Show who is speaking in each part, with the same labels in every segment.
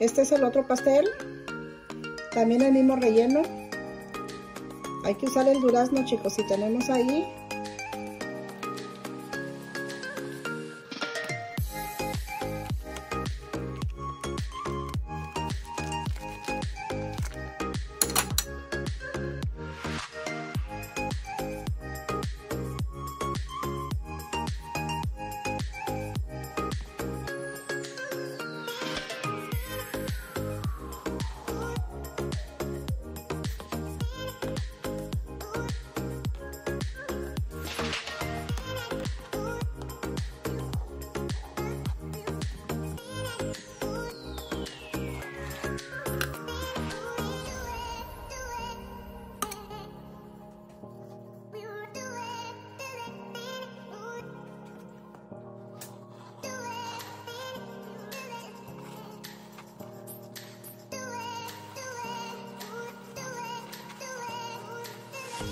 Speaker 1: Este es el otro pastel. También el mismo relleno. Hay que usar el durazno, chicos, si tenemos ahí. Aquí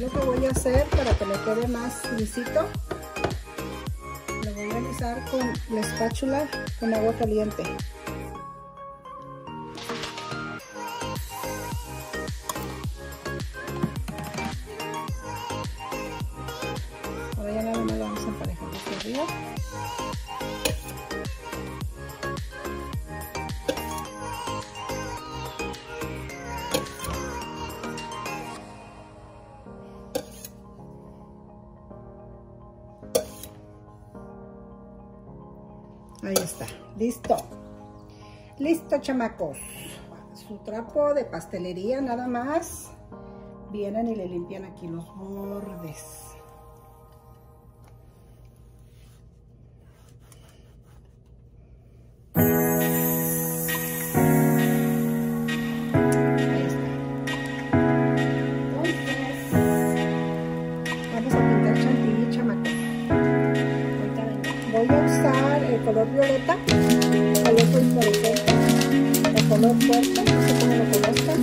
Speaker 1: lo que voy a hacer para que me quede más lisito, con la espátula con agua caliente. Ahí está, listo. Listo, chamacos. Su trapo de pastelería nada más. Vienen y le limpian aquí los bordes. Color violeta, color fluorescente, el color fuerte, no sé cómo lo conozcan.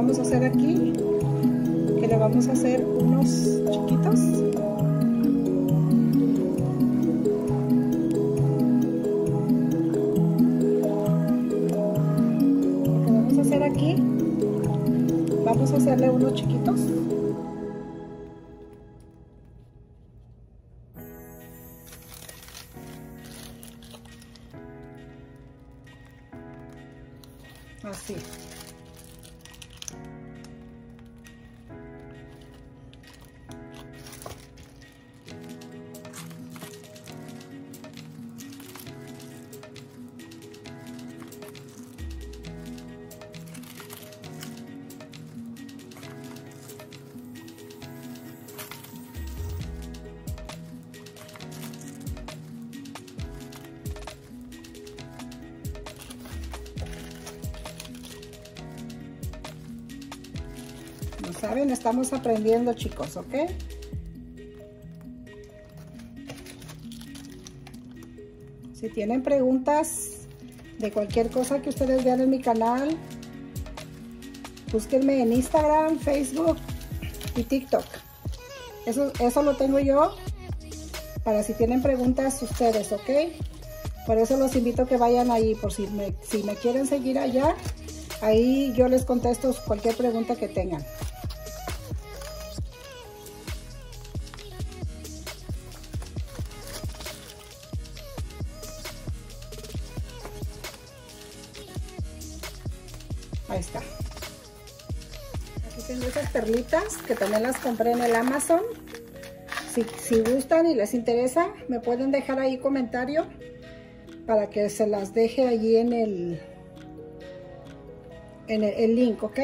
Speaker 1: vamos a hacer aquí, que le vamos a hacer unos chiquitos. Lo vamos a hacer aquí, vamos a hacerle unos chiquitos. Saben, estamos aprendiendo chicos, ¿ok? Si tienen preguntas de cualquier cosa que ustedes vean en mi canal, búsquenme en Instagram, Facebook y TikTok. Eso, eso lo tengo yo para si tienen preguntas ustedes, ¿ok? Por eso los invito a que vayan ahí, por si me, si me quieren seguir allá, ahí yo les contesto cualquier pregunta que tengan. Aquí tengo esas perlitas que también las compré en el Amazon. Si, si, gustan y les interesa, me pueden dejar ahí comentario para que se las deje allí en el, en el, link, ¿ok?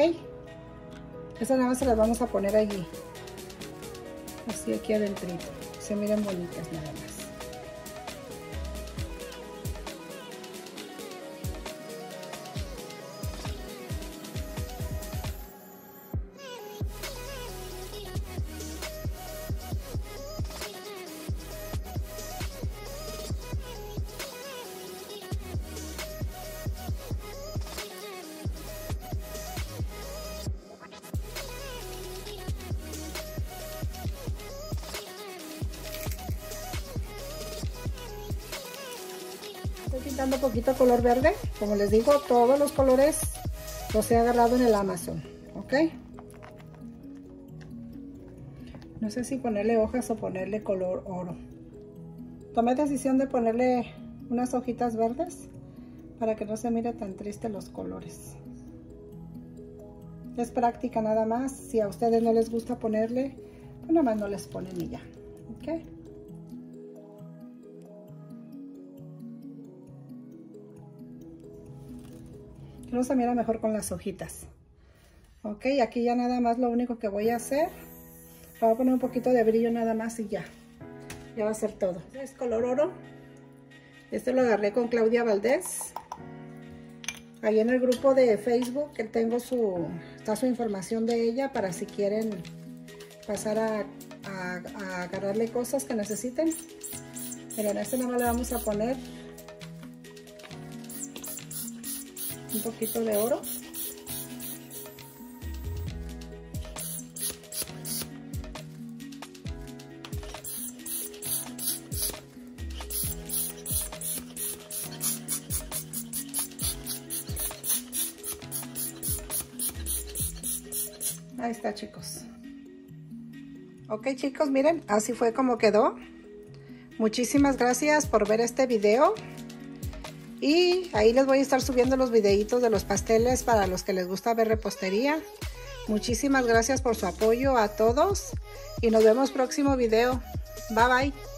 Speaker 1: Esas nada más se las vamos a poner allí. Así aquí adentro. Se miran bonitas nada más. Estoy pintando poquito color verde. Como les digo, todos los colores los he agarrado en el Amazon. ¿Ok? No sé si ponerle hojas o ponerle color oro. Tomé decisión de ponerle unas hojitas verdes para que no se mire tan triste los colores. Es práctica nada más. Si a ustedes no les gusta ponerle, pues nada más no les ponen y ya. ¿Ok? No se mira mejor con las hojitas. Ok, aquí ya nada más lo único que voy a hacer, voy a poner un poquito de brillo nada más y ya. Ya va a ser todo. Es color oro. Este lo agarré con Claudia Valdés. Ahí en el grupo de Facebook que tengo su, está su información de ella para si quieren pasar a, a, a agarrarle cosas que necesiten. Pero en este nada más le vamos a poner un poquito de oro. Ahí está chicos. Ok chicos, miren, así fue como quedó. Muchísimas gracias por ver este video. Y ahí les voy a estar subiendo los videitos de los pasteles para los que les gusta ver repostería. Muchísimas gracias por su apoyo a todos y nos vemos próximo video. Bye bye.